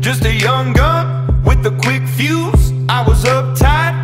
Just a young gun with a quick fuse. I was uptight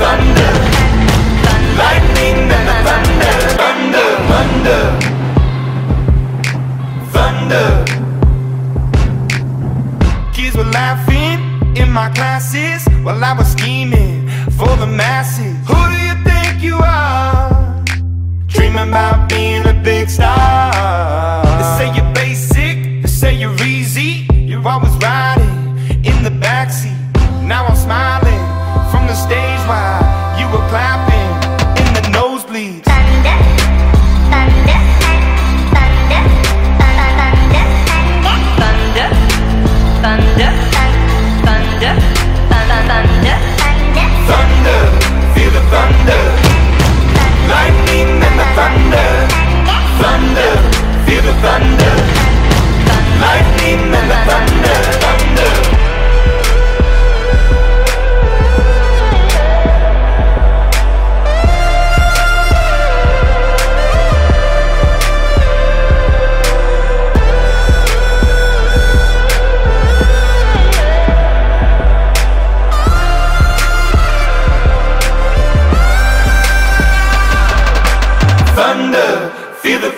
thunder. Lightning and the thunder. Thunder, thunder. Kids were laughing in my classes while I was scheming for the masses. Who do you think you are? Dreaming about being a big star. They say you're basic, they say you're easy. You're always riding in the backseat.